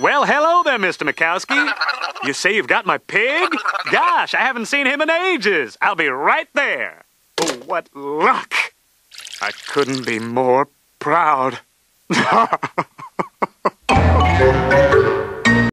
Well, hello there, Mr. Mikowski. You say you've got my pig? Gosh, I haven't seen him in ages. I'll be right there. Oh, what luck! I couldn't be more proud.